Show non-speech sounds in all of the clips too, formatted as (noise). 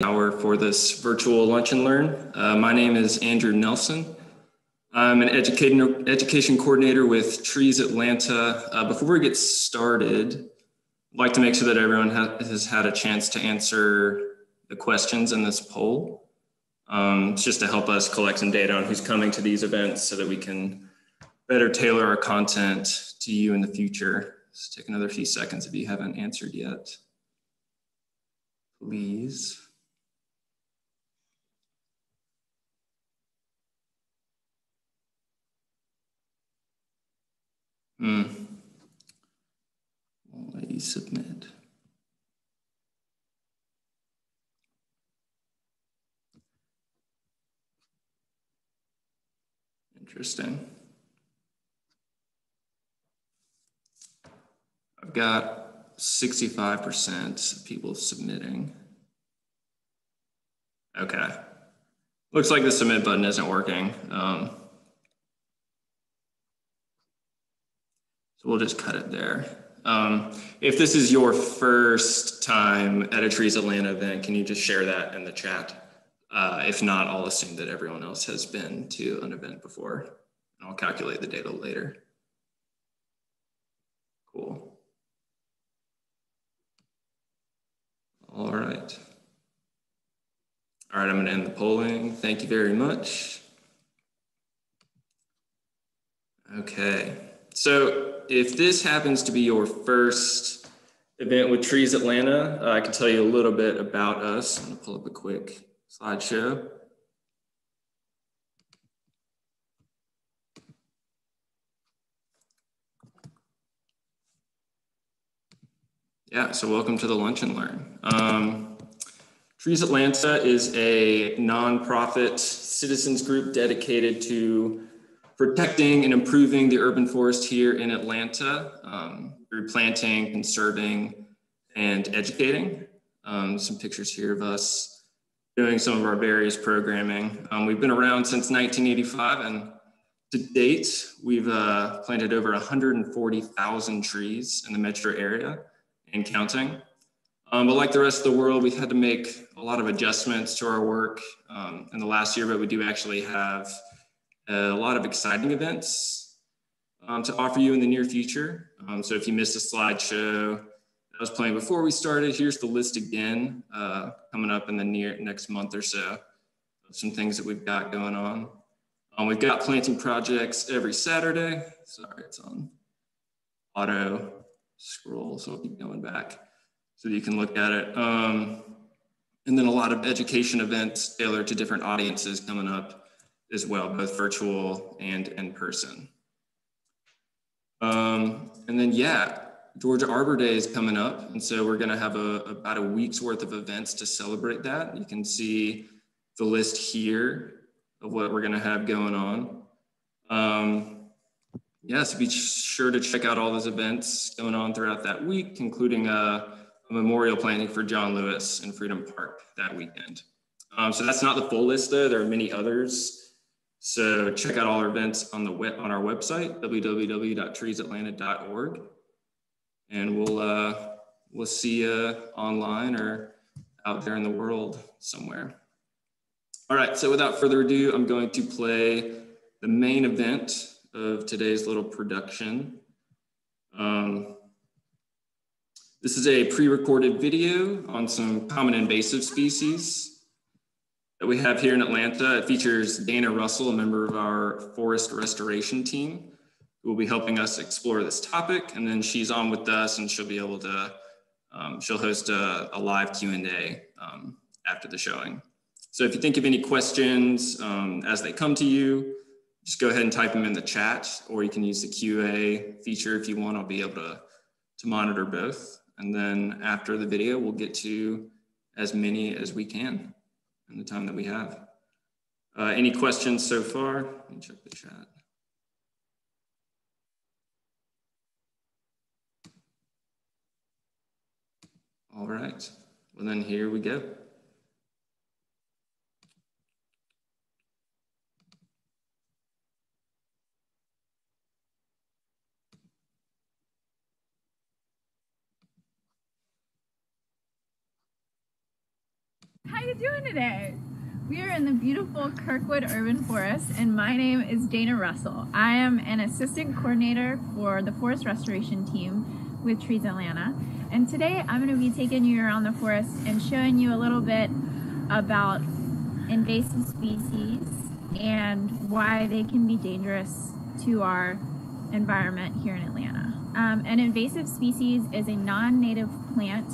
hour for this virtual lunch and learn. Uh, my name is Andrew Nelson. I'm an education, education coordinator with Trees Atlanta. Uh, before we get started, I'd like to make sure that everyone ha has had a chance to answer the questions in this poll. Um, it's just to help us collect some data on who's coming to these events so that we can better tailor our content to you in the future. Let's take another few seconds if you haven't answered yet. Please. Hmm. I'll let you submit. Interesting. I've got 65% of people submitting. Okay. Looks like the submit button isn't working. Um, we'll just cut it there. Um, if this is your first time at a Trees Atlanta event, can you just share that in the chat? Uh, if not, I'll assume that everyone else has been to an event before and I'll calculate the data later. Cool. All right. All right, I'm gonna end the polling. Thank you very much. Okay, so if this happens to be your first event with Trees Atlanta, uh, I can tell you a little bit about us. I'm gonna pull up a quick slideshow. Yeah, so welcome to the Lunch and Learn. Um, Trees Atlanta is a nonprofit citizens group dedicated to protecting and improving the urban forest here in Atlanta um, through planting, conserving, and educating. Um, some pictures here of us doing some of our various programming. Um, we've been around since 1985 and to date, we've uh, planted over 140,000 trees in the metro area and counting. Um, but like the rest of the world, we've had to make a lot of adjustments to our work um, in the last year, but we do actually have a lot of exciting events um, to offer you in the near future. Um, so if you missed a slideshow that was playing before we started, here's the list again uh, coming up in the near next month or so. Some things that we've got going on. Um, we've got planting projects every Saturday. Sorry, it's on auto scroll, so I'll keep going back so you can look at it. Um, and then a lot of education events tailored to different audiences coming up as well, both virtual and in person. Um, and then, yeah, Georgia Arbor Day is coming up. And so we're going to have a, about a week's worth of events to celebrate that. You can see the list here of what we're going to have going on. Um, yeah, so be sure to check out all those events going on throughout that week, including a, a memorial planting for John Lewis in Freedom Park that weekend. Um, so that's not the full list though. There are many others so check out all our events on the web, on our website, www.treesatlanta.org. And we'll, uh, we'll see you online or out there in the world somewhere. All right, so without further ado, I'm going to play the main event of today's little production. Um, this is a pre-recorded video on some common invasive species that we have here in Atlanta. It features Dana Russell, a member of our forest restoration team, who will be helping us explore this topic. And then she's on with us and she'll be able to, um, she'll host a, a live Q&A um, after the showing. So if you think of any questions um, as they come to you, just go ahead and type them in the chat, or you can use the QA feature if you want. I'll be able to, to monitor both. And then after the video, we'll get to as many as we can in the time that we have. Uh, any questions so far? Let me check the chat. All right, well then here we go. How you doing today? We are in the beautiful Kirkwood Urban Forest and my name is Dana Russell. I am an assistant coordinator for the forest restoration team with Trees Atlanta. And today I'm going to be taking you around the forest and showing you a little bit about invasive species and why they can be dangerous to our environment here in Atlanta. Um, an invasive species is a non-native plant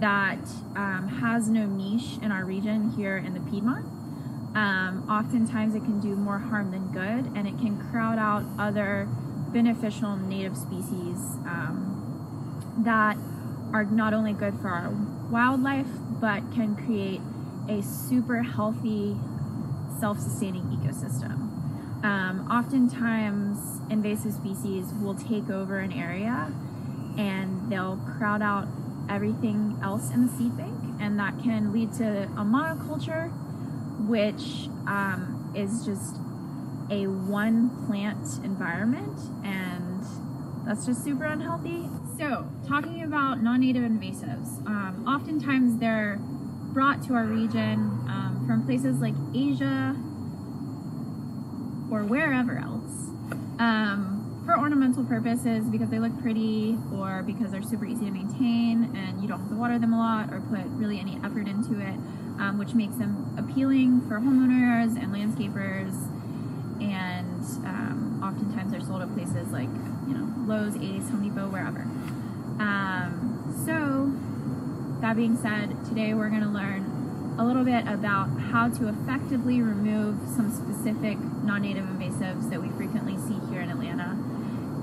that um, has no niche in our region here in the Piedmont. Um, oftentimes it can do more harm than good and it can crowd out other beneficial native species um, that are not only good for our wildlife but can create a super healthy self-sustaining ecosystem. Um, oftentimes invasive species will take over an area and they'll crowd out everything else in the seed bank, and that can lead to a monoculture, which um, is just a one plant environment, and that's just super unhealthy. So, talking about non native invasives, um, oftentimes they're brought to our region um, from places like Asia or wherever else. For ornamental purposes because they look pretty or because they're super easy to maintain and you don't have to water them a lot or put really any effort into it, um, which makes them appealing for homeowners and landscapers. And um, oftentimes they're sold at places like, you know, Lowe's, Ace, Home Depot, wherever. Um, so, that being said, today we're going to learn a little bit about how to effectively remove some specific non-native invasives that we frequently see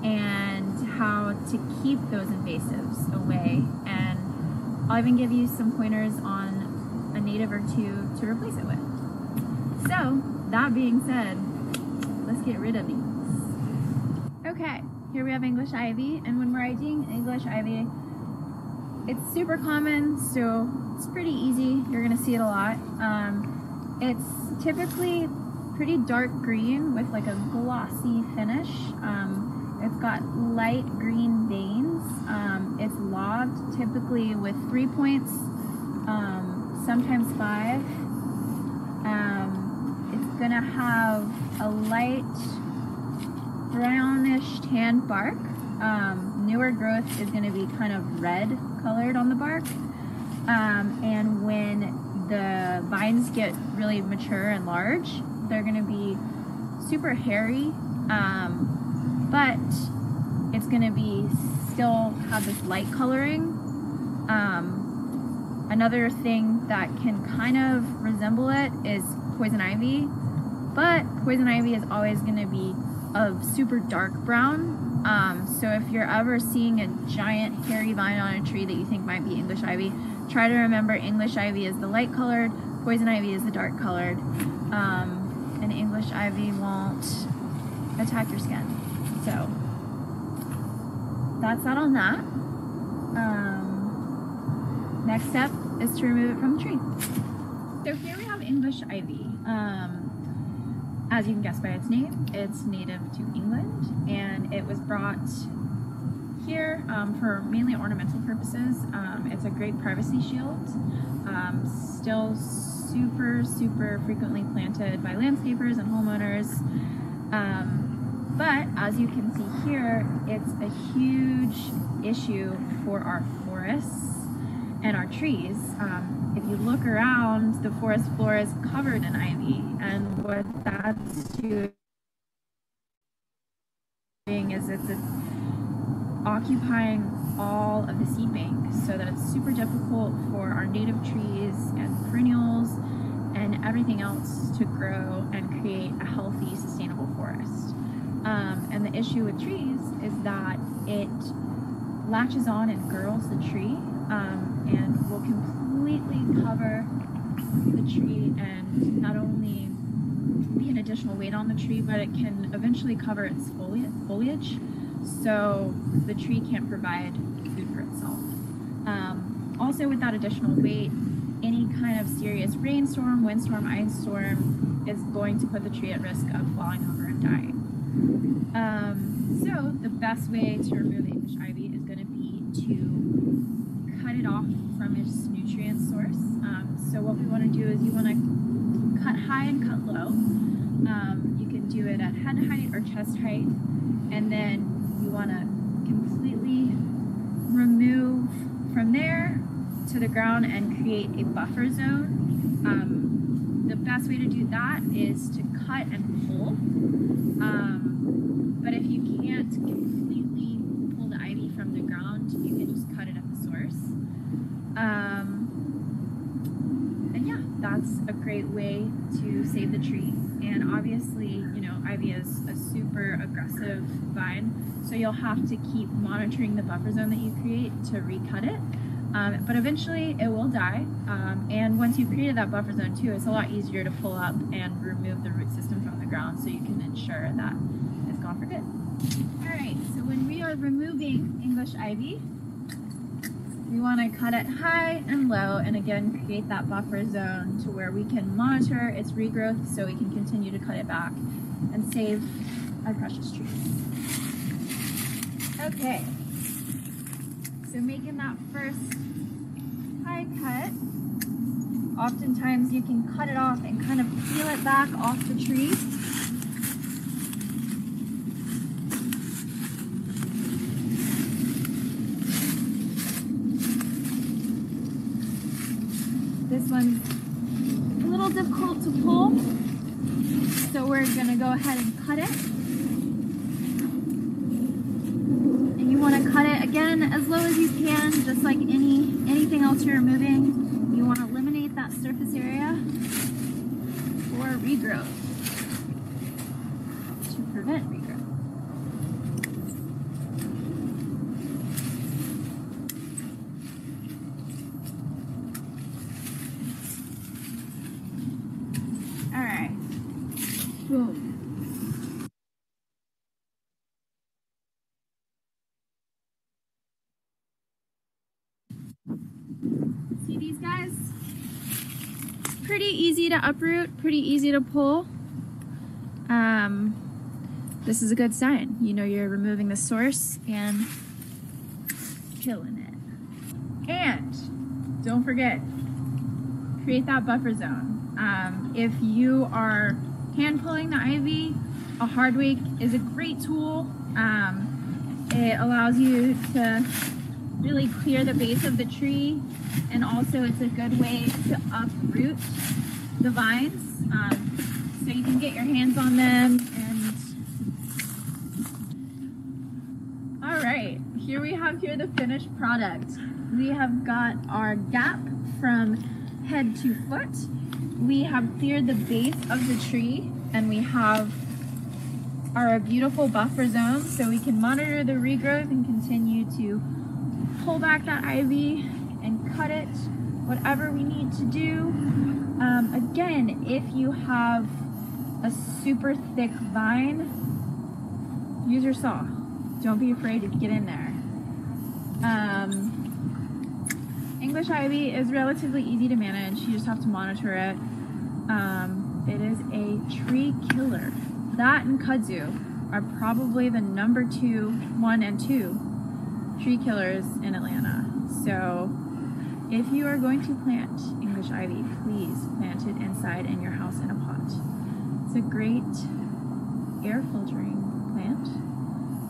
and how to keep those invasives away. And I'll even give you some pointers on a native or two to replace it with. So, that being said, let's get rid of these. Okay, here we have English ivy, and when we're IDing English ivy, it's super common, so it's pretty easy. You're gonna see it a lot. Um, it's typically pretty dark green with like a glossy finish. Um, got light green veins. Um, it's lobbed typically with three points, um, sometimes five. Um, it's gonna have a light brownish tan bark. Um, newer growth is gonna be kind of red colored on the bark. Um, and when the vines get really mature and large, they're gonna be super hairy. Um, but it's to be still have this light coloring. Um, another thing that can kind of resemble it is poison ivy, but poison ivy is always to be a super dark brown. Um, so if you're ever seeing a giant hairy vine on a tree that you think might be English ivy, try to remember English ivy is the light colored, poison ivy is the dark colored, um, and English ivy won't attack your skin. So that's that on that. Um, next step is to remove it from the tree. So here we have English ivy. Um, as you can guess by its name, it's native to England and it was brought here um, for mainly ornamental purposes. Um, it's a great privacy shield. Um, still super, super frequently planted by landscapers and homeowners. But as you can see here, it's a huge issue for our forests and our trees. Um, if you look around, the forest floor is covered in ivy, and what that's doing is it's, it's occupying all of the seed bank so that it's super difficult for our native trees and perennials and everything else to grow and create a healthy, sustainable forest. Um, and the issue with trees is that it latches on and girdles the tree um, and will completely cover the tree and not only be an additional weight on the tree, but it can eventually cover its foliage so the tree can't provide food for itself. Um, also, with that additional weight, any kind of serious rainstorm, windstorm, ice storm is going to put the tree at risk of falling over and dying. Um, so the best way to remove English ivy is going to be to cut it off from its nutrient source. Um, so what we want to do is you want to cut high and cut low. Um, you can do it at head height or chest height, and then you want to completely remove from there to the ground and create a buffer zone. Um, the best way to do that is to cut and pull. Um, but if you can't completely pull the ivy from the ground, you can just cut it at the source. Um, and yeah, that's a great way to save the tree. And obviously, you know, ivy is a super aggressive vine, so you'll have to keep monitoring the buffer zone that you create to recut it. Um, but eventually it will die. Um, and once you've created that buffer zone too, it's a lot easier to pull up and remove the root system from ground so you can ensure that it's gone for good. All right, so when we are removing English ivy, we want to cut it high and low and again create that buffer zone to where we can monitor its regrowth so we can continue to cut it back and save our precious trees. Okay, so making that first high cut, oftentimes you can cut it off and kind of peel it back off the tree. This one's a little difficult to pull, so we're gonna go ahead and cut it. And you wanna cut it again as low as you can, just like any anything else you're removing. You wanna eliminate that surface area for regrowth, to prevent regrowth. All right. Boom. See these guys? Pretty easy to uproot, pretty easy to pull. Um, this is a good sign. You know you're removing the source and killing it. And don't forget, create that buffer zone. Um, if you are hand pulling the ivy, a hardwick is a great tool. Um, it allows you to really clear the base of the tree, and also it's a good way to uproot the vines. Um, so you can get your hands on them and all right, here we have here the finished product. We have got our gap from head to foot. We have cleared the base of the tree and we have our beautiful buffer zone so we can monitor the regrowth and continue to pull back that ivy and cut it, whatever we need to do. Um, again, if you have a super thick vine, use your saw. Don't be afraid to get in there. Um, English ivy is relatively easy to manage. You just have to monitor it. Um, it is a tree killer. That and kudzu are probably the number two, one and two tree killers in Atlanta. So if you are going to plant English ivy, please plant it inside in your house in a pot. It's a great air filtering plant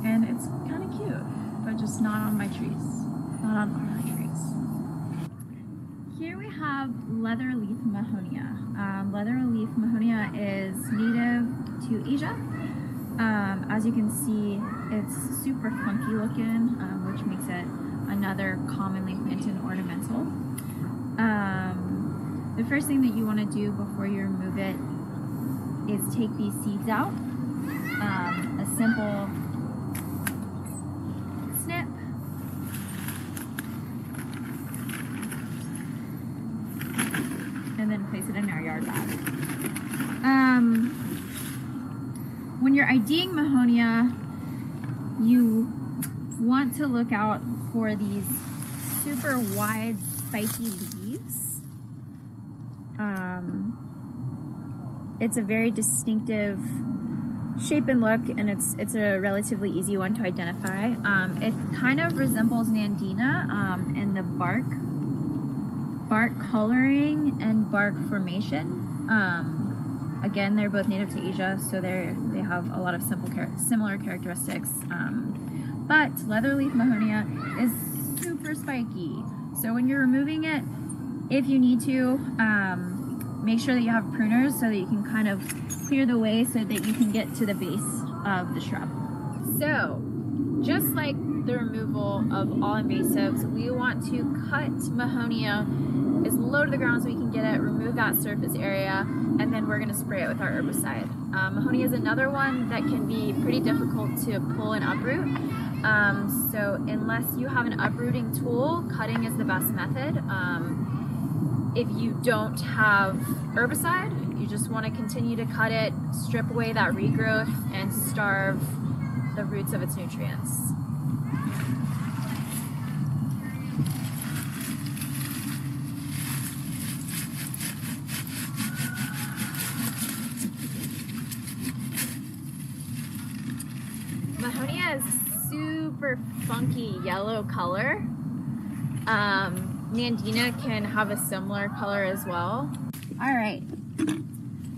and it's kind of cute, but just not on my trees, not on our trees. Here we have leather leaf mahonia. Um, leather leaf mahonia is native to Asia. Um, as you can see, it's super funky looking, um, which makes it another commonly planted ornamental. Um, the first thing that you want to do before you remove it is take these seeds out. Um, a simple snip. And then place it in our yard bag. Um, when you're IDing Mahonia, you want to look out for these super wide, spiky leaves. Um, it's a very distinctive shape and look, and it's it's a relatively easy one to identify. Um, it kind of resembles Nandina um, in the bark bark coloring and bark formation. Um, again, they're both native to Asia, so they they have a lot of simple char similar characteristics. Um, but leatherleaf mahonia is super spiky. So when you're removing it, if you need to, um, make sure that you have pruners so that you can kind of clear the way so that you can get to the base of the shrub. So, just like the removal of all invasives, we want to cut Mahonia as low to the ground so we can get it, remove that surface area, and then we're going to spray it with our herbicide. Um, Mahonia is another one that can be pretty difficult to pull and uproot. Um, so unless you have an uprooting tool, cutting is the best method. Um, if you don't have herbicide, you just want to continue to cut it, strip away that regrowth, and starve the roots of its nutrients. Mahonia is super funky yellow color. Um, Nandina can have a similar color as well. All right,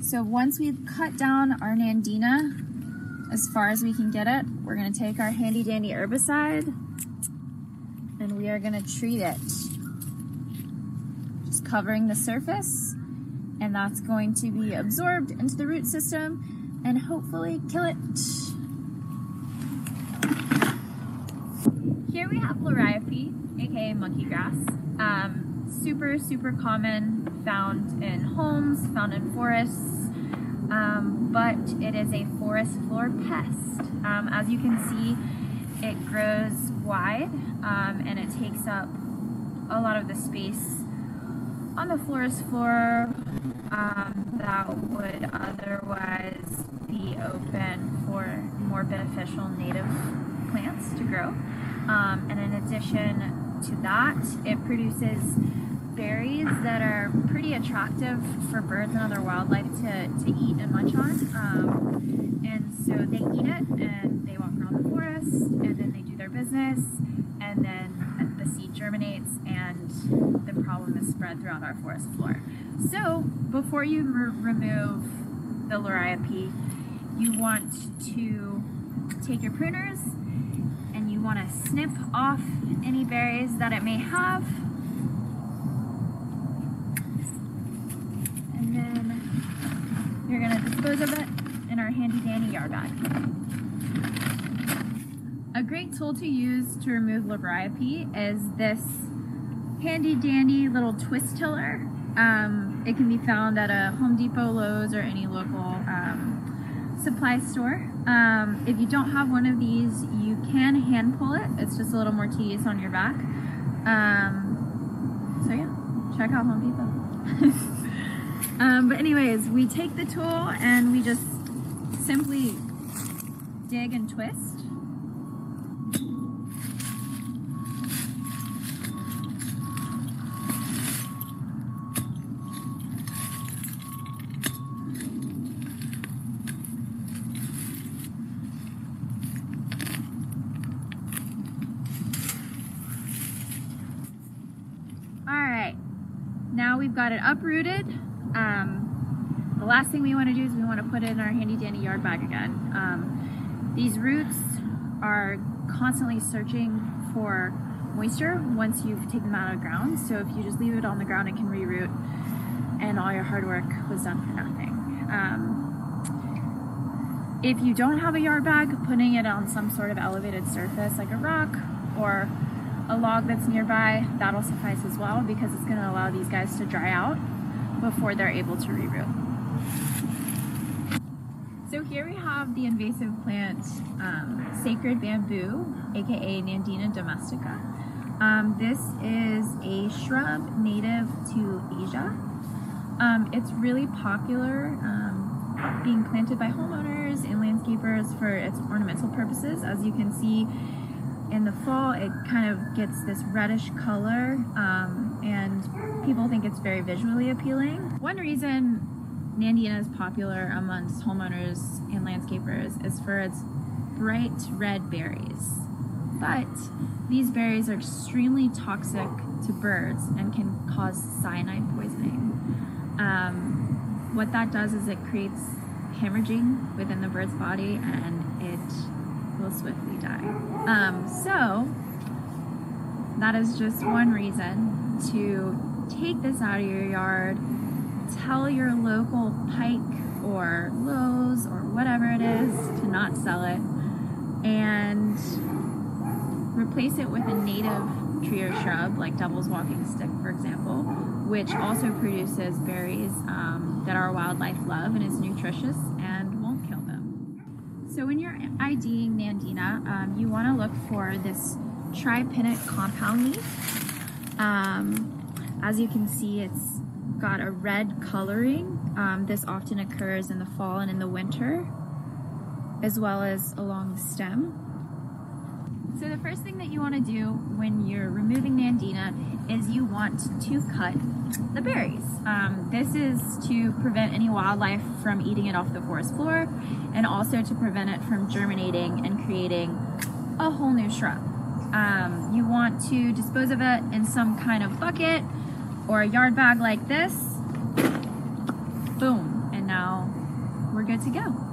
so once we've cut down our Nandina, as far as we can get it. We're gonna take our handy dandy herbicide and we are gonna treat it. Just covering the surface and that's going to be absorbed into the root system and hopefully kill it. Here we have Liriope, aka monkey grass. Um, super, super common, found in homes, found in forests, um, but it is a forest floor pest. Um, as you can see, it grows wide um, and it takes up a lot of the space on the forest floor um, that would otherwise be open for more beneficial native plants to grow. Um, and in addition to that, it produces berries that are pretty attractive for birds and other wildlife to, to eat and munch on. Um, and so they eat it and they walk around the forest and then they do their business and then the seed germinates and the problem is spread throughout our forest floor. So before you remove the liriope, you want to take your pruners you want to snip off any berries that it may have And then You're gonna dispose of it in our handy dandy yard bag. A great tool to use to remove Liriope is this handy dandy little twist tiller. Um, it can be found at a Home Depot, Lowe's, or any local um, supply store. Um, if you don't have one of these, you can hand pull it. It's just a little more tedious on your back. Um, so yeah, check out Home Depot. (laughs) Um, but anyways, we take the tool and we just simply dig and twist. All right, now we've got it uprooted. Um, the last thing we want to do is we want to put it in our handy dandy yard bag again. Um, these roots are constantly searching for moisture once you've taken them out of the ground. So if you just leave it on the ground, it can reroot and all your hard work was done for nothing. Um, if you don't have a yard bag, putting it on some sort of elevated surface like a rock or a log that's nearby, that'll suffice as well because it's going to allow these guys to dry out before they're able to reroot. So here we have the invasive plant um, sacred bamboo, aka Nandina domestica. Um, this is a shrub native to Asia. Um, it's really popular um, being planted by homeowners and landscapers for its ornamental purposes. As you can see, in the fall it kind of gets this reddish color um, and people think it's very visually appealing. One reason Nandina is popular amongst homeowners and landscapers is for its bright red berries. but these berries are extremely toxic to birds and can cause cyanide poisoning. Um, what that does is it creates hemorrhaging within the bird's body and will swiftly die. Um, so, that is just one reason to take this out of your yard, tell your local Pike or Lowe's or whatever it is to not sell it, and replace it with a native tree or shrub like Devil's Walking Stick, for example, which also produces berries um, that our wildlife love and is nutritious and won't kill them. So when you're IDing Nandina, um, you want to look for this tripinnate compound leaf. Um, as you can see, it's got a red coloring. Um, this often occurs in the fall and in the winter, as well as along the stem. So the first thing that you want to do when you're removing Nandina is you want to cut the berries. Um, this is to prevent any wildlife from eating it off the forest floor and also to prevent it from germinating and creating a whole new shrub. Um, you want to dispose of it in some kind of bucket or a yard bag like this. Boom, and now we're good to go.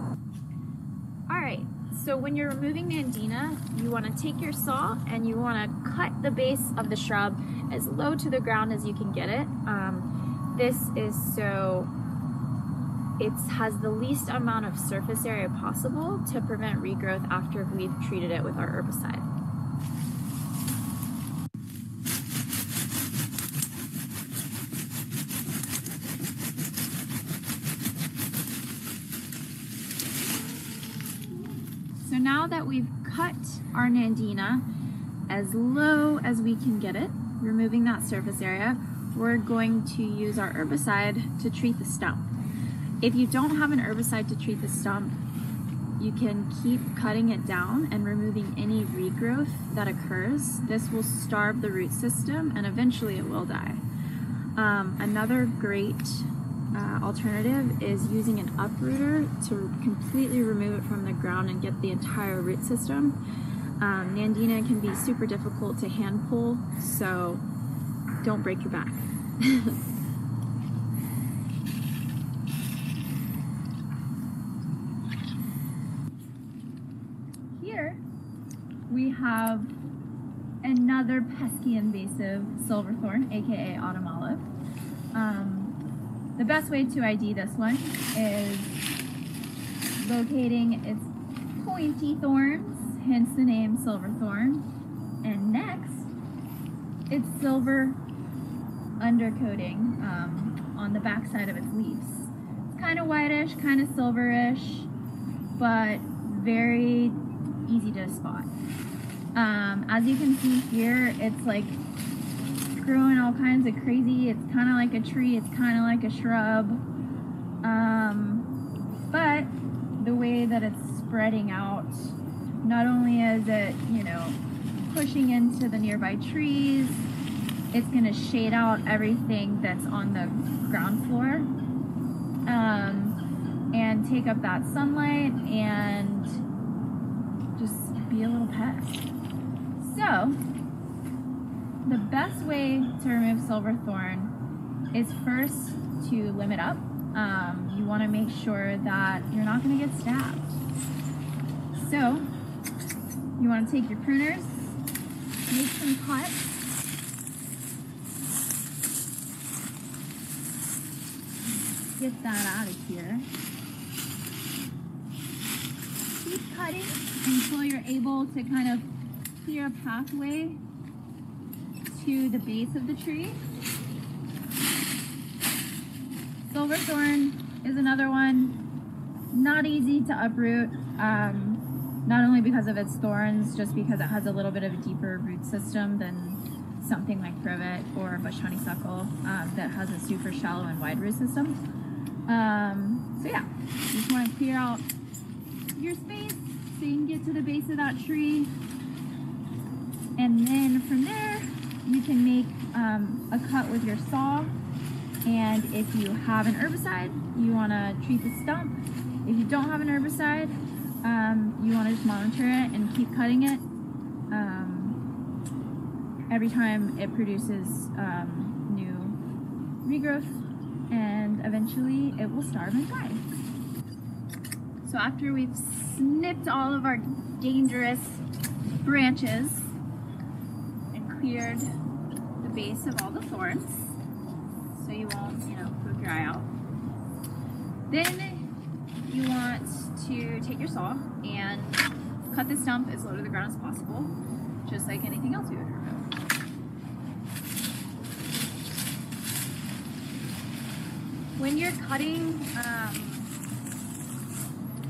So when you're removing Nandina, you want to take your saw and you want to cut the base of the shrub as low to the ground as you can get it. Um, this is so it has the least amount of surface area possible to prevent regrowth after we've treated it with our herbicide. So now that we've cut our Nandina as low as we can get it, removing that surface area, we're going to use our herbicide to treat the stump. If you don't have an herbicide to treat the stump, you can keep cutting it down and removing any regrowth that occurs. This will starve the root system and eventually it will die. Um, another great uh, alternative is using an uprooter to completely remove it from the ground and get the entire root system. Um, Nandina can be super difficult to hand pull, so don't break your back. (laughs) Here we have another pesky invasive silverthorn, aka autumn olive. Um, the best way to ID this one is locating its pointy thorns, hence the name silverthorn, and next its silver undercoating um, on the backside of its leaves. It's kind of whitish, kind of silverish, but very easy to spot. Um, as you can see here, it's like growing all kinds of crazy. It's kind of like a tree. It's kind of like a shrub. Um, but the way that it's spreading out, not only is it, you know, pushing into the nearby trees, it's going to shade out everything that's on the ground floor um, and take up that sunlight and just be a little pest. So, the best way to remove silverthorn is first to limb it up. Um, you want to make sure that you're not going to get stabbed. So, you want to take your pruners, make some cuts. Get that out of here. Keep cutting until you're able to kind of clear a pathway to the base of the tree. Silverthorn is another one. Not easy to uproot, um, not only because of its thorns, just because it has a little bit of a deeper root system than something like privet or bush honeysuckle um, that has a super shallow and wide root system. Um, so yeah, you just want to clear out your space so you can get to the base of that tree. And then from there, you can make um, a cut with your saw. And if you have an herbicide, you want to treat the stump. If you don't have an herbicide, um, you want to just monitor it and keep cutting it Um, every time it produces um, new regrowth, and eventually it will starve and die. So after we've snipped all of our dangerous branches cleared the base of all the thorns, so you won't, you know, poke your eye out. Then you want to take your saw and cut the stump as low to the ground as possible, just like anything else you would remove. When you're cutting um,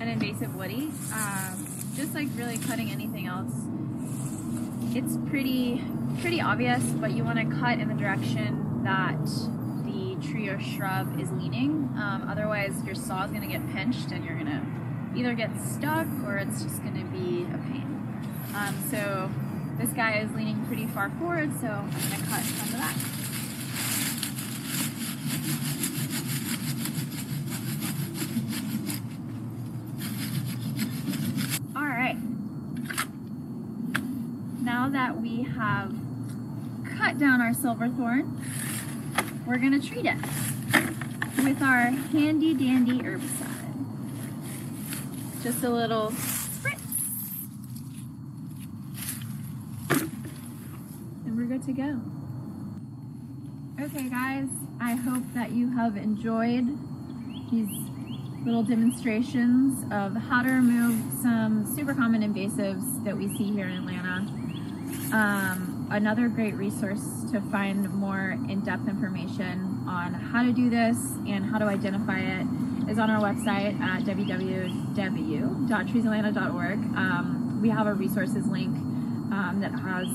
an invasive woody, um, just like really cutting anything else, it's pretty pretty obvious, but you want to cut in the direction that the tree or shrub is leaning. Um, otherwise, your saw is going to get pinched and you're going to either get stuck or it's just going to be a pain. Um, so this guy is leaning pretty far forward, so I'm going to cut from the back. All right. Now that we have cut down our silverthorn, we're gonna treat it with our handy dandy herbicide. Just a little spritz. And we're good to go. Okay guys, I hope that you have enjoyed these little demonstrations of how to remove some super common invasives that we see here in Atlanta. Um, another great resource to find more in-depth information on how to do this and how to identify it is on our website at www.treesatlanta.org. Um, we have a resources link um, that has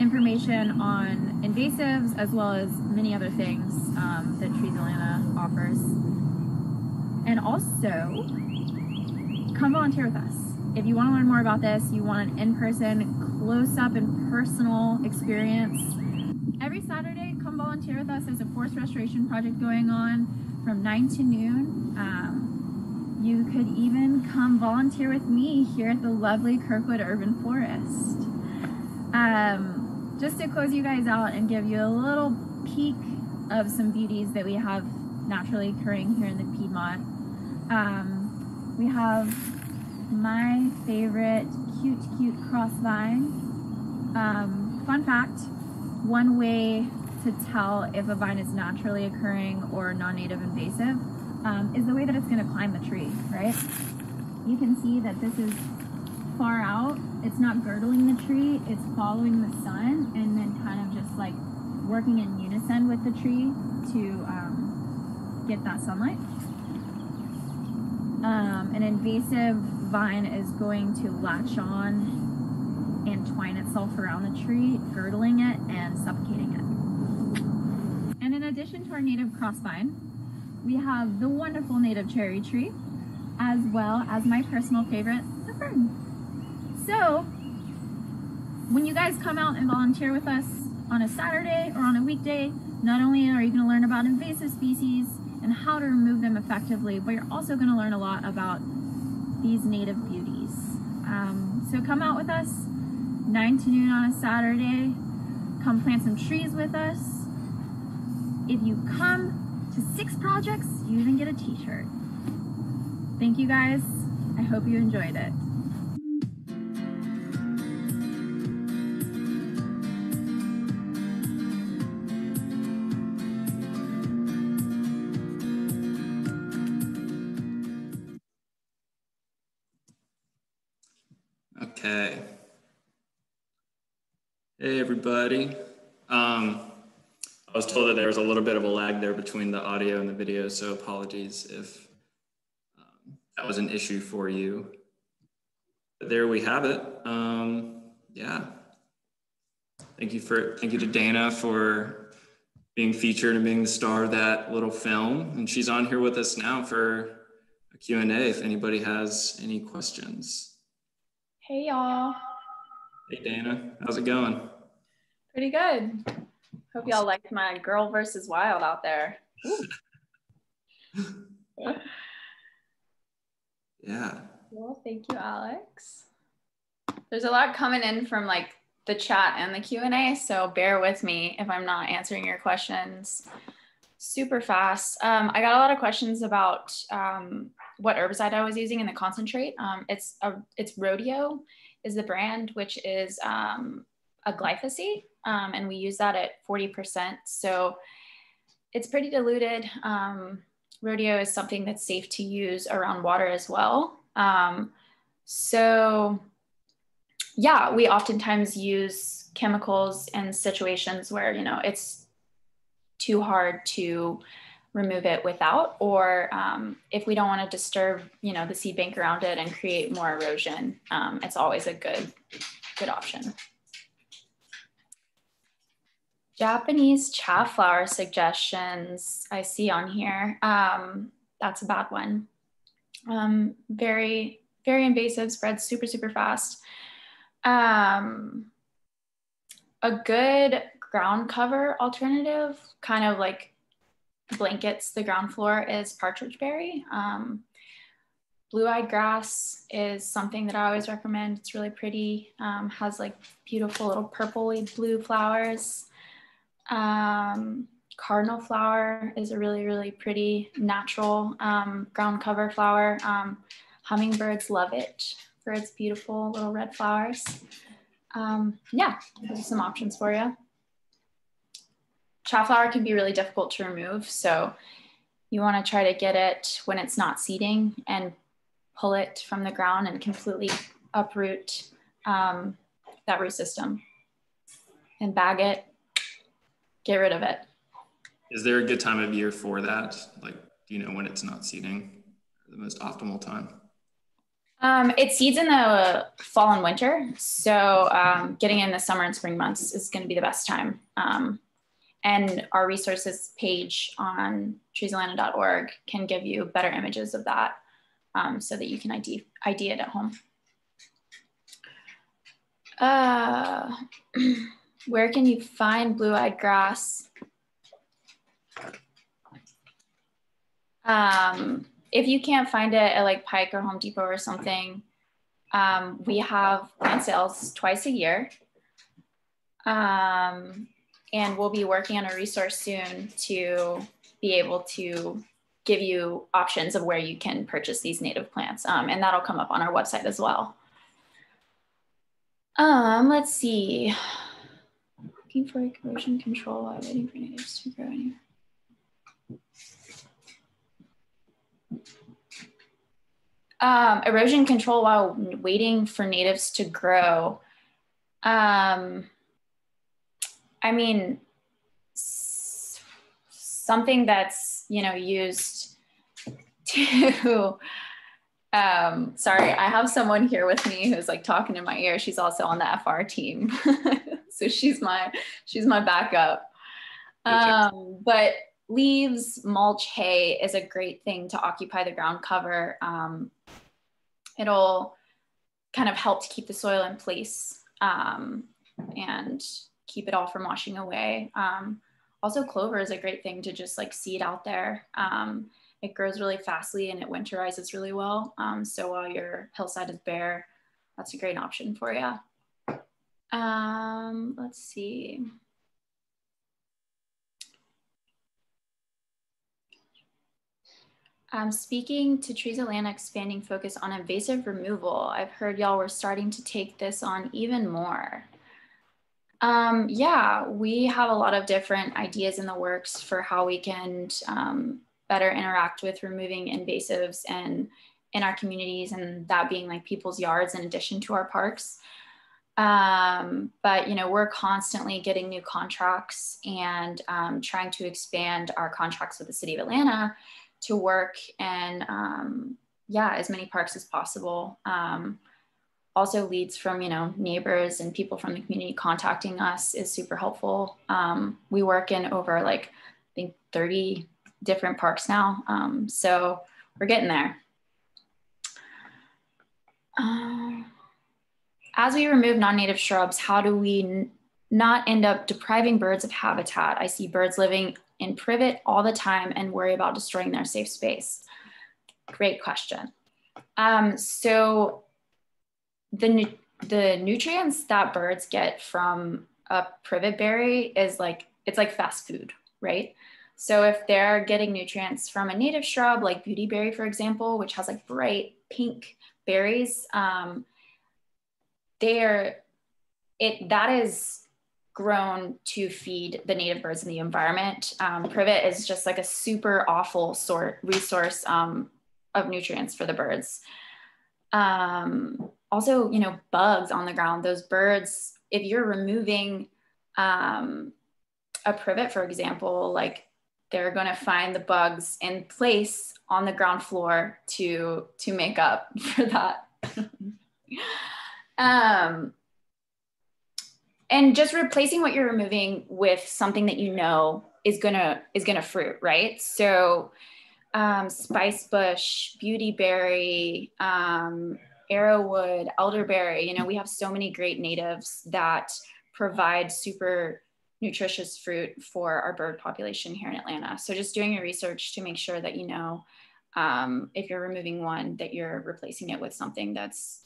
information on invasives as well as many other things um, that Trees Atlanta offers. And also, come volunteer with us. If you want to learn more about this, you want an in-person, close-up and personal experience, every Saturday, come volunteer with us. There's a forest restoration project going on from 9 to noon. Um, you could even come volunteer with me here at the lovely Kirkwood Urban Forest. Um, just to close you guys out and give you a little peek of some beauties that we have naturally occurring here in the Piedmont. Um, we have my favorite cute, cute crossvine. Um, fun fact, one way to tell if a vine is naturally occurring or non-native invasive um, is the way that it's gonna climb the tree, right? You can see that this is far out. It's not girdling the tree, it's following the sun and then kind of just like working in unison with the tree to um, get that sunlight. Um, an invasive vine is going to latch on and twine itself around the tree, girdling it and suffocating it. And in addition to our native crossvine, we have the wonderful native cherry tree, as well as my personal favorite, the fern. So, when you guys come out and volunteer with us on a Saturday or on a weekday, not only are you going to learn about invasive species and how to remove them effectively, but you're also going to learn a lot about these native beauties. Um, so come out with us, 9 to noon on a Saturday. Come plant some trees with us. If you come to six projects, you even get a t-shirt. Thank you guys. I hope you enjoyed it. Everybody. Um, I was told that there was a little bit of a lag there between the audio and the video, so apologies if um, that was an issue for you. But there we have it. Um, yeah. Thank you for thank you to Dana for being featured and being the star of that little film. And she's on here with us now for a Q&A if anybody has any questions. Hey y'all. Hey Dana, how's it going? Pretty good. Hope y'all liked my girl versus wild out there. (laughs) yeah. Well, thank you, Alex. There's a lot coming in from like the chat and the Q&A, so bear with me if I'm not answering your questions super fast. Um, I got a lot of questions about um, what herbicide I was using in the concentrate. Um, it's a, it's Rodeo is the brand, which is um, a glyphosate, um, and we use that at 40%. So it's pretty diluted. Um, Rodeo is something that's safe to use around water as well. so yeah, we oftentimes use chemicals in situations where, you know, it's too hard to remove it without, or um, if we don't want to disturb, you know, the seed bank around it and create more erosion, um, it's always a good, good option. Japanese chaff flower suggestions I see on here. Um, that's a bad one. Um, very, very invasive, spreads super, super fast. Um, a good ground cover alternative, kind of like blankets the ground floor, is partridge berry. Um, blue-eyed grass is something that I always recommend. It's really pretty, um, has like beautiful little purpley blue flowers. Um, cardinal flower is a really, really pretty natural um, ground cover flower. Um, hummingbirds love it for its beautiful little red flowers. Um, yeah, those are some options for you. Chaff flower can be really difficult to remove. So you wanna try to get it when it's not seeding and pull it from the ground and completely uproot um, that root system and bag it, get rid of it. Is there a good time of year for that? Like, do you know when it's not seeding? The most optimal time? Um, it seeds in the fall and winter. So um, getting in the summer and spring months is going to be the best time. Um, and our resources page on treesatlanta.org can give you better images of that um, so that you can ID, ID it at home. Uh, (clears throat) where can you find blue-eyed grass? Um, if you can't find it at like Pike or Home Depot or something, um, we have plant sales twice a year. Um, and we'll be working on a resource soon to be able to give you options of where you can purchase these native plants. Um, and that'll come up on our website as well. Um, let's see. Looking for erosion control while waiting for natives to grow anywhere. Um, erosion control while waiting for natives to grow. Um, I mean, something that's you know used to. (laughs) Um, sorry, I have someone here with me who's like talking in my ear. She's also on the FR team, (laughs) (laughs) so she's my she's my backup. Um, but leaves, mulch, hay is a great thing to occupy the ground cover. Um, it'll kind of help to keep the soil in place um, and keep it all from washing away. Um, also, clover is a great thing to just like seed out there. Um, it grows really fastly and it winterizes really well. Um, so while your hillside is bare, that's a great option for you. Um, let's see. Um, speaking to Trees Atlanta expanding focus on invasive removal, I've heard y'all were starting to take this on even more. Um, yeah, we have a lot of different ideas in the works for how we can um, better interact with removing invasives and in our communities and that being like people's yards in addition to our parks. Um, but you know, we're constantly getting new contracts and um, trying to expand our contracts with the city of Atlanta to work and um, yeah, as many parks as possible. Um, also leads from you know neighbors and people from the community contacting us is super helpful. Um, we work in over like I think 30 different parks now, um, so we're getting there. As we remove non-native shrubs, how do we not end up depriving birds of habitat? I see birds living in privet all the time and worry about destroying their safe space? Great question. Um, so the the nutrients that birds get from a privet berry is like it's like fast food, right? So if they're getting nutrients from a native shrub like beautyberry, for example, which has like bright pink berries, um, they are it that is grown to feed the native birds in the environment. Um, privet is just like a super awful sort resource um, of nutrients for the birds. Um, also, you know, bugs on the ground. Those birds, if you're removing um, a privet, for example, like they're going to find the bugs in place on the ground floor to to make up (laughs) for that. (laughs) um, and just replacing what you're removing with something that you know is gonna is gonna fruit, right? So um, spice bush, beautyberry, um, arrowwood, elderberry. You know, we have so many great natives that provide super nutritious fruit for our bird population here in Atlanta. So just doing your research to make sure that you know um, if you're removing one that you're replacing it with something that's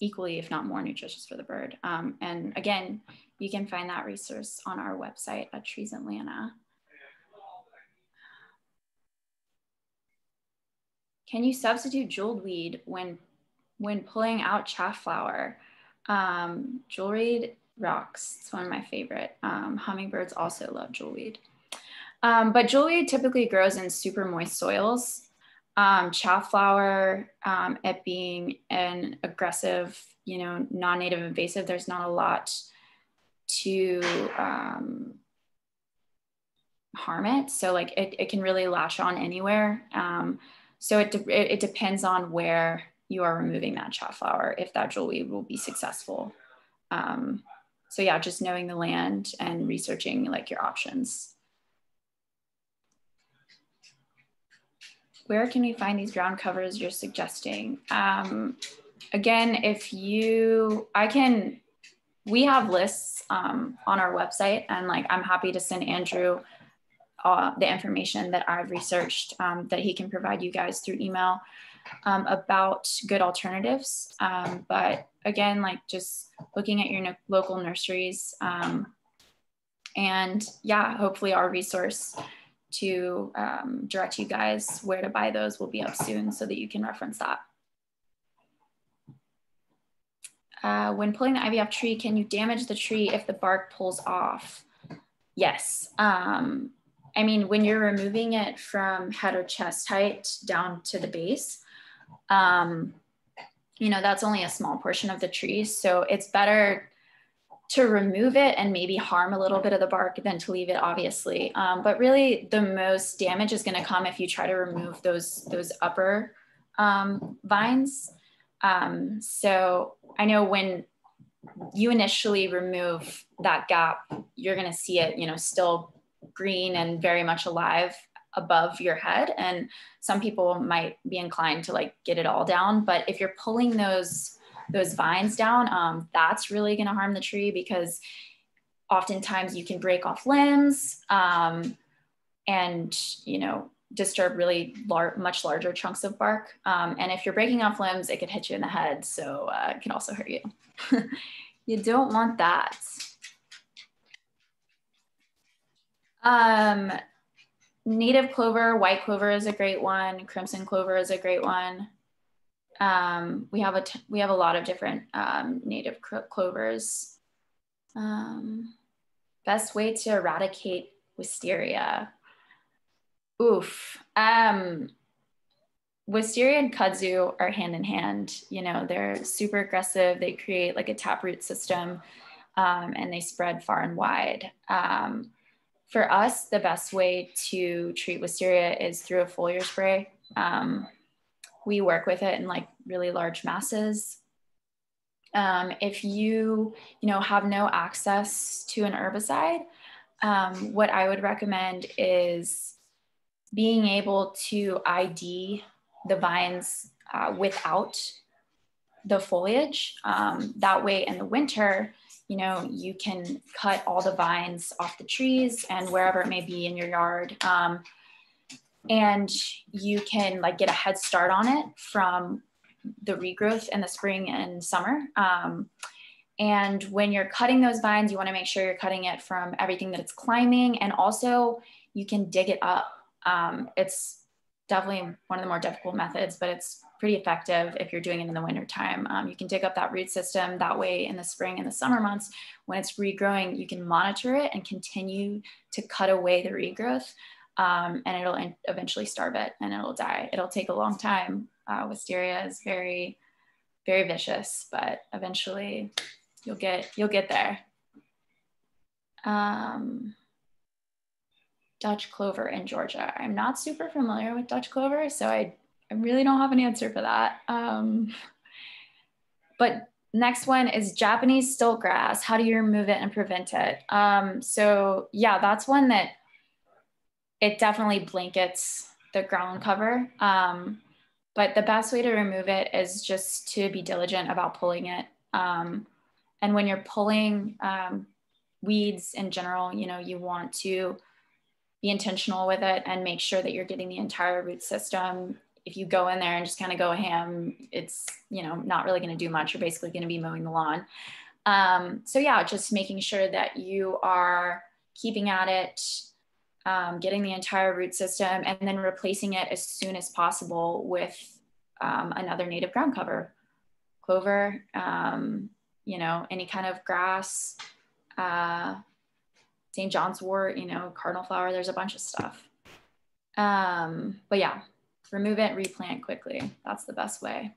equally, if not more nutritious for the bird. Um, and again, you can find that resource on our website at Trees Atlanta. Can you substitute jewelweed when when pulling out chaff flower? Um, jewelweed rocks. It's one of my favorite. Um, hummingbirds also love jewelweed. Um, but jewelweed typically grows in super moist soils. Um, chaff flower, um, it being an aggressive, you know, non-native invasive, there's not a lot to um, harm it. So like it, it can really lash on anywhere. Um, so it, de- it, it, depends on where you are removing that chaff flower, if that jewelweed will be successful. Um, so yeah, just knowing the land and researching like your options. Where can we find these ground covers you're suggesting? Um, again, if you, I can, we have lists um, on our website and like, I'm happy to send Andrew uh, the information that I've researched um, that he can provide you guys through email um, about good alternatives. Um, but again, like just looking at your no local nurseries um, and yeah, hopefully our resource to um, direct you guys where to buy those will be up soon so that you can reference that. Uh, when pulling the IVF tree, can you damage the tree if the bark pulls off? Yes. Um, I mean, when you're removing it from head or chest height down to the base, um, you know, that's only a small portion of the tree. So it's better to remove it and maybe harm a little bit of the bark than to leave it obviously. Um, but really the most damage is going to come if you try to remove those those upper um, vines. Um, so i know when you initially remove that gap you're going to see it you know still green and very much alive above your head. And some people might be inclined to like get it all down. But if you're pulling those those vines down, um, that's really going to harm the tree because oftentimes you can break off limbs um, and, you know, disturb really lar- much larger chunks of bark. Um, and if you're breaking off limbs, it could hit you in the head. So uh, it can also hurt you. (laughs) you don't want that. Um, native clover, white clover is a great one. Crimson clover is a great one. Um, we have a t- we have a lot of different um, native clovers. Um, best way to eradicate wisteria. Oof. Um, wisteria and kudzu are hand in hand. You know, they're super aggressive. They create like a taproot system, um, and they spread far and wide. Um, for us, the best way to treat wisteria is through a foliar spray. Um, we work with it in like really large masses. Um, if you, you know, have no access to an herbicide, um, what I would recommend is being able to ID the vines uh, without the foliage. Um, that way in the winter, you know, you can cut all the vines off the trees and wherever it may be in your yard. Um, and you can like get a head start on it from the regrowth in the spring and summer. Um, and when you're cutting those vines, you want to make sure you're cutting it from everything that it's climbing. And also, you can dig it up. Um, it's definitely one of the more difficult methods, but it's pretty effective if you're doing it in the wintertime. Um, you can dig up that root system. That way, in the spring and the summer months, when it's regrowing, you can monitor it and continue to cut away the regrowth. Um, and it'll eventually starve it and it'll die. It'll take a long time. Uh, wisteria is very, very vicious, but eventually you'll get you'll get there. Um, Dutch clover in Georgia. I'm not super familiar with Dutch clover, so I, I really don't have an answer for that. Um, but next one is Japanese stiltgrass. How do you remove it and prevent it? Um, so yeah, that's one that it definitely blankets the ground cover. Um, but the best way to remove it is just to be diligent about pulling it. Um, and when you're pulling um, weeds in general, you know, you want to be intentional with it and make sure that you're getting the entire root system. If you go in there and just kind of go ham, it's, you know, not really going to do much. You're basically going to be mowing the lawn. Um, so yeah, just making sure that you are keeping at it, um, getting the entire root system, and then replacing it as soon as possible with um, another native ground cover, clover, um, you know, any kind of grass, uh, St. John's wort, you know, cardinal flower, there's a bunch of stuff. Um, but yeah, remove it, replant quickly. That's the best way.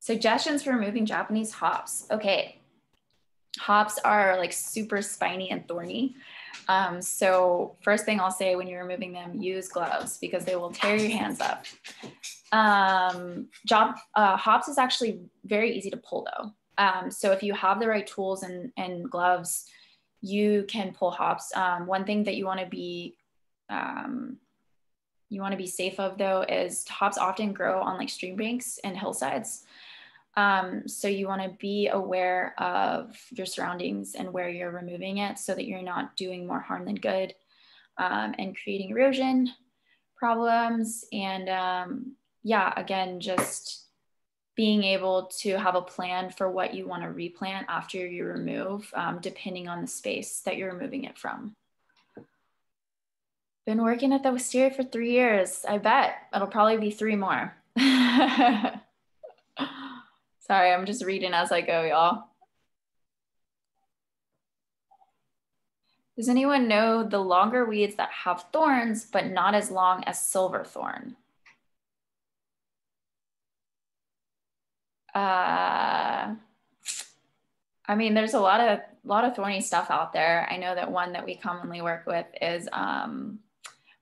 Suggestions for removing Japanese hops. Okay, hops are like super spiny and thorny. Um, so first thing I'll say when you're removing them, use gloves because they will tear your hands up. Um, job, uh, hops is actually very easy to pull though. Um, so if you have the right tools and, and gloves, you can pull hops. Um, one thing that you want to be um, you want to be safe of though is hops often grow on like stream banks and hillsides. Um, so you want to be aware of your surroundings and where you're removing it so that you're not doing more harm than good um, and creating erosion problems. And um, yeah, again, just being able to have a plan for what you want to replant after you remove, um, depending on the space that you're removing it from. Been working at the Wisteria for three years. I bet it'll probably be three more. (laughs) Sorry, I'm just reading as I go, y'all. Does anyone know the longer weeds that have thorns, but not as long as silverthorn? uh, I mean, there's a lot of lot of thorny stuff out there. I know that one that we commonly work with is um,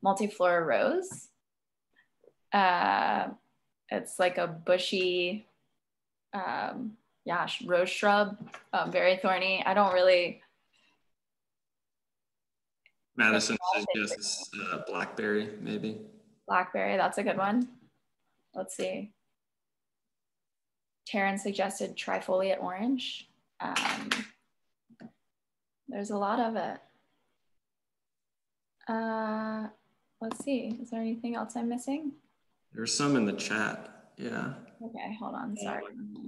multiflora rose. Uh, it's like a bushy, um, yeah, rose shrub, um, very thorny. I don't really. Madison suggests uh, blackberry, maybe. Blackberry, that's a good one. Let's see. Taryn suggested trifoliate orange. Um, there's a lot of it. Uh, let's see, is there anything else I'm missing? There's some in the chat, yeah. Okay, hold on, sorry.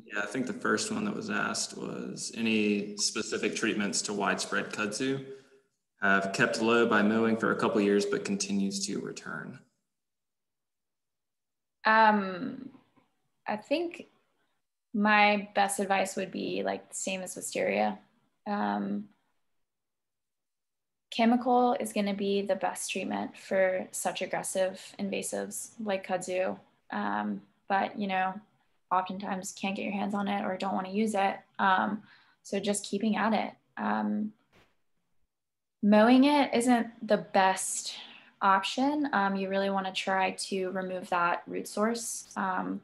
Yeah, I think the first one that was asked was any specific treatments to widespread kudzu have kept low by mowing for a couple years, but continues to return? Um, I think my best advice would be like the same as wisteria. Um, chemical is going to be the best treatment for such aggressive invasives like kudzu. Um, but, you know, oftentimes can't get your hands on it or don't want to use it. Um, so just keeping at it. Um, mowing it isn't the best option. Um, you really want to try to remove that root source. Um,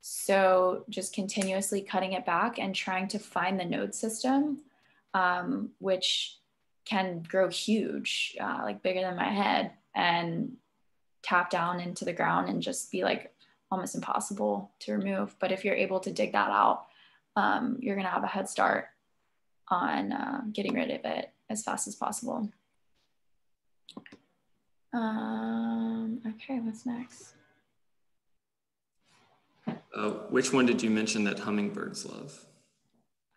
so just continuously cutting it back and trying to find the node system, um, which can grow huge, uh, like bigger than my head, and tap down into the ground and just be like almost impossible to remove. But if you're able to dig that out, um, you're gonna have a head start on uh, getting rid of it as fast as possible. Um, okay, what's next? Uh, which one did you mention that hummingbirds love?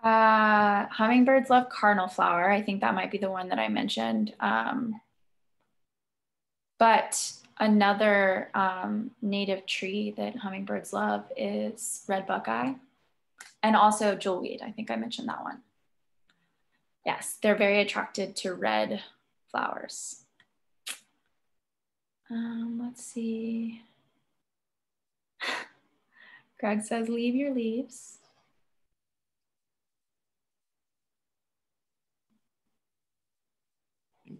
Uh, hummingbirds love cardinal flower. I think that might be the one that I mentioned. Um, but another um, native tree that hummingbirds love is red buckeye and also jewelweed. I think I mentioned that one. Yes, they're very attracted to red flowers. Um, let's see. (laughs) Greg says, leave your leaves.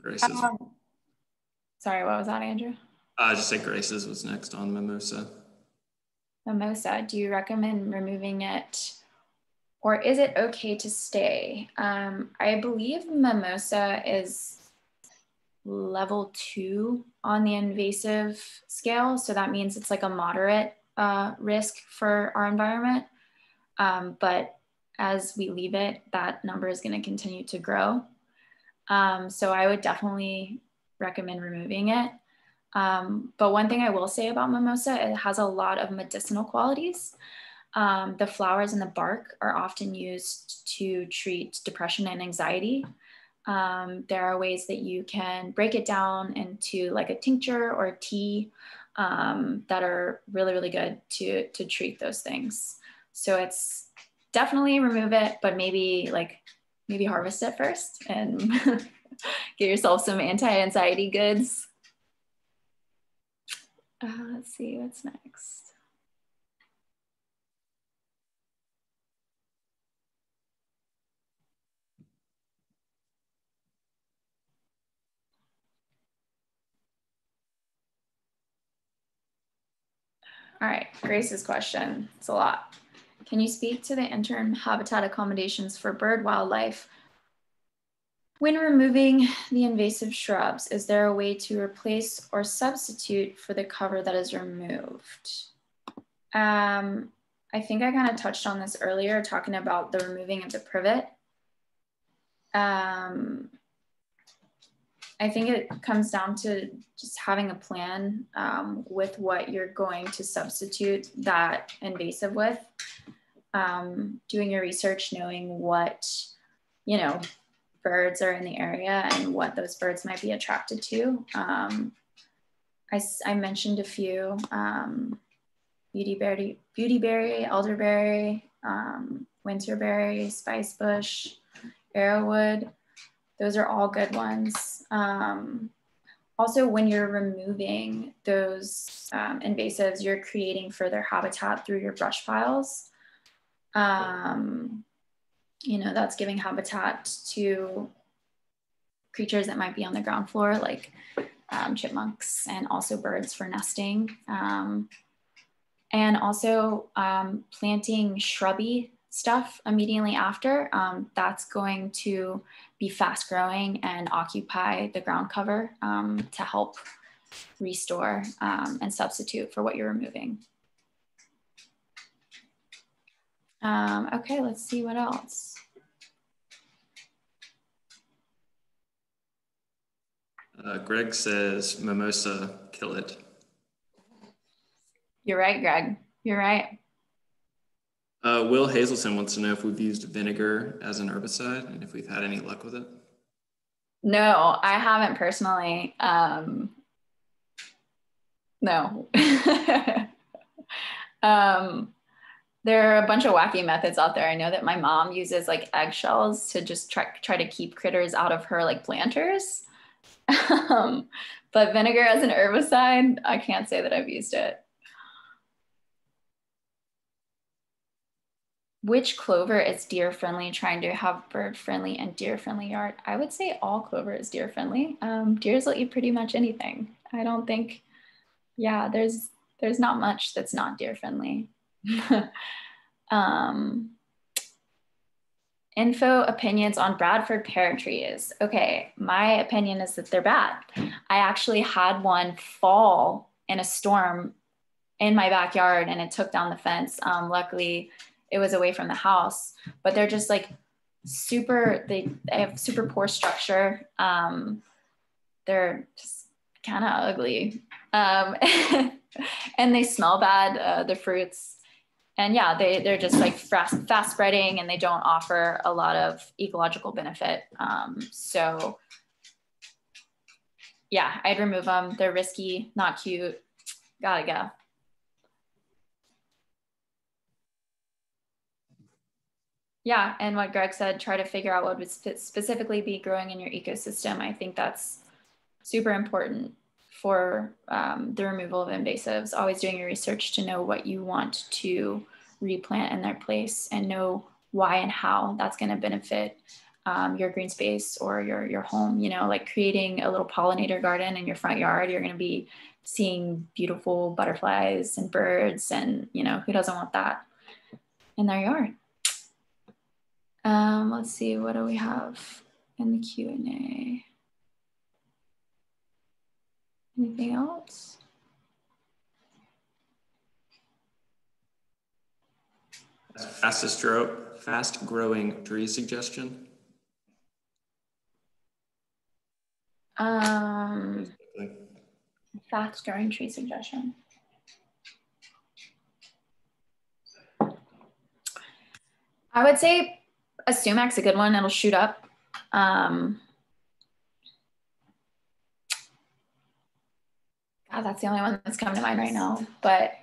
Grace's. Um, sorry, what was that, Andrew? I uh, just say Grace's was next on Mimosa. Mimosa, do you recommend removing it or is it okay to stay? Um, I believe Mimosa is level two on the invasive scale. So that means it's like a moderate uh, risk for our environment. Um, but as we leave it, that number is going to continue to grow. Um, so I would definitely recommend removing it. Um, but one thing I will say about mimosa, it has a lot of medicinal qualities. Um, the flowers and the bark are often used to treat depression and anxiety. Um, there are ways that you can break it down into like a tincture or a tea um, that are really, really good to, to treat those things. So it's definitely remove it, but maybe like maybe harvest it first and (laughs) get yourself some anti-anxiety goods. Uh, let's see, what's next? All right, Grace's question. It's a lot. Can you speak to the interim habitat accommodations for bird wildlife? When removing the invasive shrubs, is there a way to replace or substitute for the cover that is removed? Um, I think I kind of touched on this earlier, talking about the removing of the privet. Um, I think it comes down to just having a plan um, with what you're going to substitute that invasive with. Um, doing your research, knowing what, you know, birds are in the area and what those birds might be attracted to. Um, I, I, mentioned a few, um, beautyberry, beautyberry, elderberry, um, winterberry, spicebush, arrowwood. Those are all good ones. Um, also, when you're removing those um, invasives, you're creating further habitat through your brush piles. Um, you know, that's giving habitat to creatures that might be on the ground floor, like um, chipmunks and also birds for nesting. Um, and also um, planting shrubby stuff immediately after, um, that's going to be fast growing and occupy the ground cover um, to help restore um, and substitute for what you're removing. Um, okay, let's see what else. Uh, Greg says mimosa, kill it. You're right, Greg. You're right. Uh, Will Hazelton wants to know if we've used vinegar as an herbicide and if we've had any luck with it. No, I haven't personally. Um, no. (laughs) um, there are a bunch of wacky methods out there. I know that my mom uses like eggshells to just try, try to keep critters out of her like planters. (laughs) um, but vinegar as an herbicide, I can't say that I've used it. which clover is deer friendly trying to have bird friendly and deer friendly yard i would say all clover is deer friendly um, deers will eat pretty much anything i don't think yeah there's there's not much that's not deer friendly (laughs) um, info opinions on bradford pear trees. Okay my opinion is that they're bad. I actually had one fall in a storm in my backyard and it took down the fence. Um, luckily it was away from the house but they're just like super they, they have super poor structure. Um, they're just kind of ugly. Um, (laughs) and they smell bad uh, the fruits and yeah, they, they're just like fast, fast spreading and they don't offer a lot of ecological benefit. Um, so yeah, I'd remove them. They're risky, not cute. Gotta go. Yeah, and what Greg said, try to figure out what would specifically be growing in your ecosystem. I think that's super important for um, the removal of invasives. Always doing your research to know what you want to replant in their place and know why and how that's going to benefit um, your green space or your your home. You know, like creating a little pollinator garden in your front yard. You're going to be seeing beautiful butterflies and birds, and you know who doesn't want that in their yard. Um, let's see, what do we have in the Q and A? Anything else? Fastest grow, fast growing tree suggestion. Um, fast growing tree suggestion. I would say a sumac's a good one. It'll shoot up. Um, God, that's the only one that's coming to mind right now. But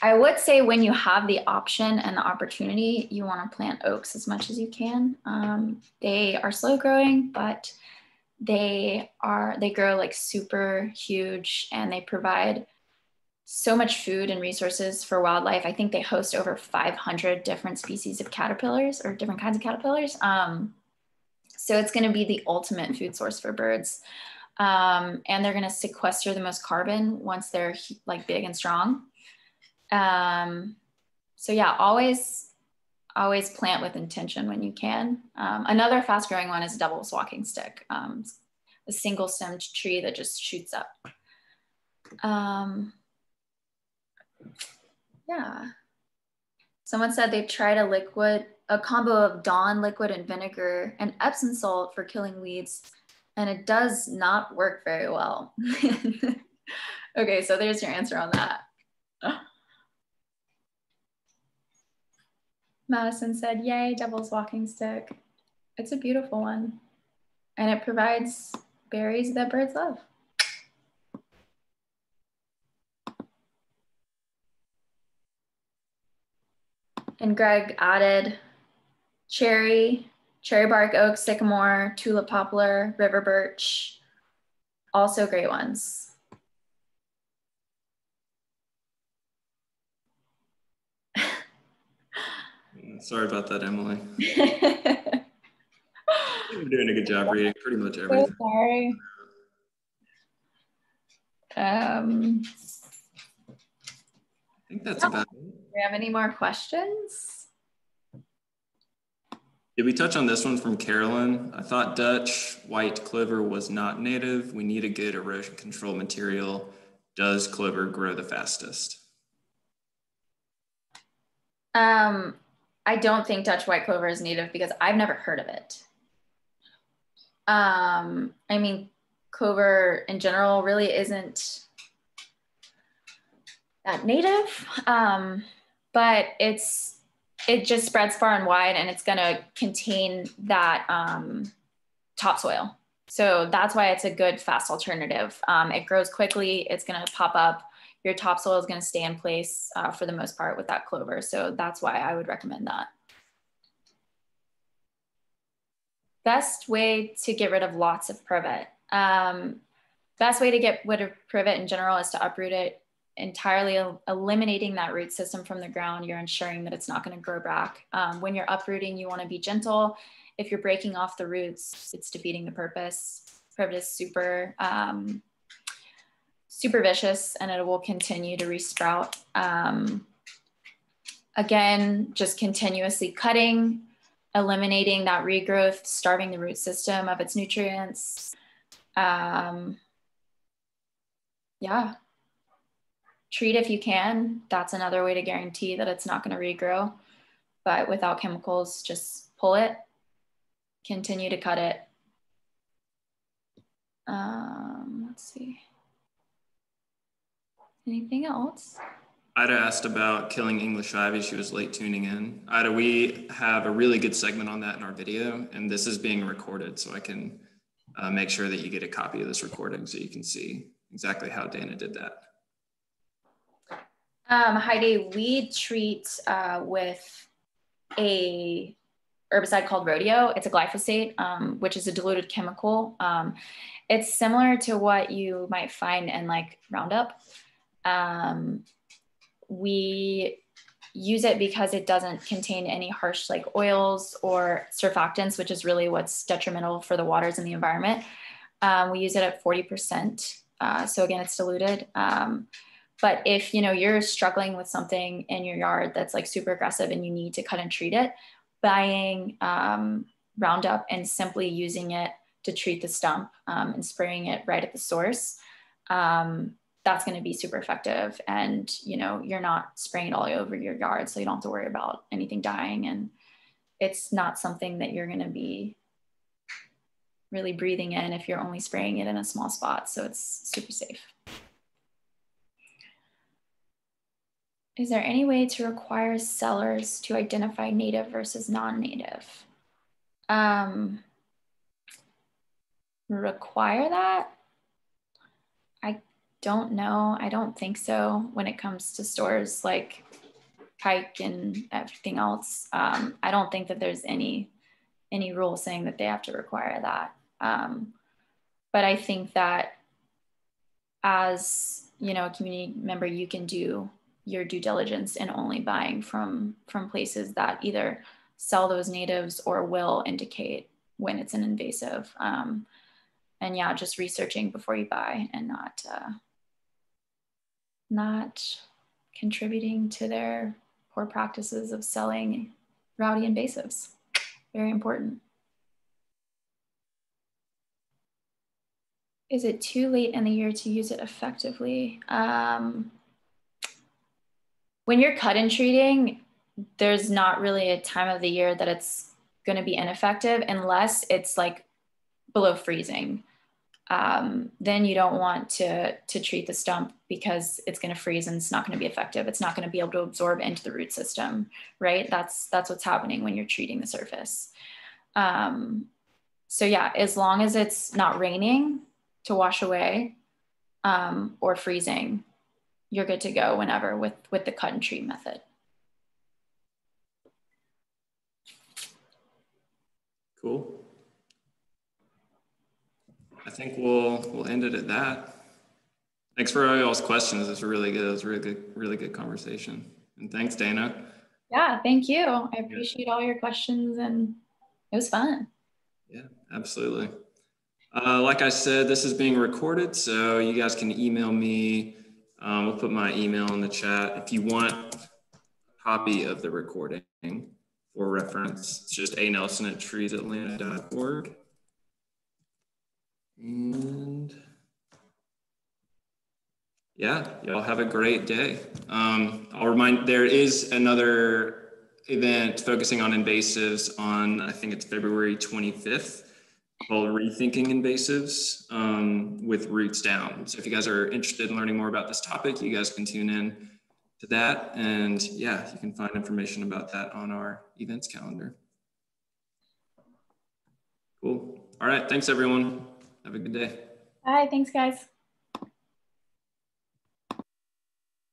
I would say when you have the option and the opportunity, you want to plant oaks as much as you can. Um, they are slow growing, but they are they grow like super huge and they provide so much food and resources for wildlife. I think they host over 500 different species of caterpillars or different kinds of caterpillars. Um, so it's going to be the ultimate food source for birds um, and they're going to sequester the most carbon once they're like big and strong. Um, so yeah, always, always plant with intention when you can. Um, another fast growing one is devil's walking stick, um, a single stemmed tree that just shoots up. Um, yeah. Someone said they've tried a liquid, a combo of Dawn liquid and vinegar and Epsom salt for killing weeds and it does not work very well. (laughs) okay, so there's your answer on that. Madison said, Yay, Devil's Walking Stick. It's a beautiful one. And it provides berries that birds love. And Greg added cherry, cherry bark oak, sycamore, tulip poplar, river birch, also great ones. (laughs) Sorry about that, Emily. (laughs) You're doing a good job reading pretty much everything. So sorry. Um, I think that's about it. Do we have any more questions? Did we touch on this one from Carolyn? I thought Dutch white clover was not native. We need a good erosion control material. Does clover grow the fastest? Um, I don't think Dutch white clover is native because I've never heard of it. Um, I mean, clover in general really isn't that native, um, but it's it just spreads far and wide and it's going to contain that um, topsoil. So that's why it's a good fast alternative. Um, it grows quickly, it's going to pop up. Your topsoil is going to stay in place uh, for the most part with that clover. So that's why I would recommend that. Best way to get rid of lots of privet. Um, best way to get rid of privet in general is to uproot it entirely eliminating that root system from the ground, you're ensuring that it's not going to grow back. Um, when you're uprooting, you want to be gentle. If you're breaking off the roots, it's defeating the purpose. Privet is super, um, super vicious and it will continue to resprout. Um, again, just continuously cutting, eliminating that regrowth, starving the root system of its nutrients. Um, yeah, treat if you can. That's another way to guarantee that it's not going to regrow. But without chemicals, just pull it, continue to cut it. Um, let's see. Anything else? Ida asked about killing English ivy. She was late tuning in. Ida, we have a really good segment on that in our video, and this is being recorded, so I can uh, make sure that you get a copy of this recording so you can see exactly how Dana did that. Um, Heidi, we treat uh, with a herbicide called rodeo. It's a glyphosate, um, which is a diluted chemical. Um, it's similar to what you might find in like Roundup. Um, we use it because it doesn't contain any harsh like oils or surfactants, which is really what's detrimental for the waters in the environment. Um, we use it at 40%. Uh, so again, it's diluted. But if you know you're struggling with something in your yard that's like super aggressive and you need to cut and treat it, buying um, Roundup and simply using it to treat the stump um, and spraying it right at the source, um, that's going to be super effective. And you know you're not spraying it all over your yard, so you don't have to worry about anything dying. And it's not something that you're going to be really breathing in if you're only spraying it in a small spot. So it's super safe. Is there any way to require sellers to identify native versus non-native? Um, require that? I don't know. I don't think so when it comes to stores like Pike and everything else. Um, I don't think that there's any any rule saying that they have to require that. Um, but I think that as you know a community member, you can do your due diligence in only buying from from places that either sell those natives or will indicate when it's an invasive. Um, and yeah, just researching before you buy and not uh, not contributing to their poor practices of selling rowdy invasives. Very important. Is it too late in the year to use it effectively? Um, when you're cut and treating, there's not really a time of the year that it's going to be ineffective unless it's like below freezing. Um, then you don't want to to treat the stump because it's going to freeze and it's not going to be effective. It's not going to be able to absorb into the root system, right? That's that's what's happening when you're treating the surface. Um, so yeah, as long as it's not raining to wash away um, or freezing, you're good to go whenever with, with the cut and treat method. Cool. I think we'll we'll end it at that. Thanks for all y'all's questions. It's really good. It was a really good, really good conversation. And thanks, Dana. Yeah, thank you. I appreciate all your questions and it was fun. Yeah, absolutely. Uh, like I said, this is being recorded, so you guys can email me um, we'll put my email in the chat. If you want a copy of the recording for reference, it's just a nelson at treesatlanta.org. And yeah, y'all have a great day. Um, I'll remind there is another event focusing on invasives on, I think it's February 25th called Rethinking Invasives um, with Roots Down. So if you guys are interested in learning more about this topic, you guys can tune in to that. And yeah, you can find information about that on our events calendar. Cool. All right. Thanks, everyone. Have a good day. Bye. Thanks, guys.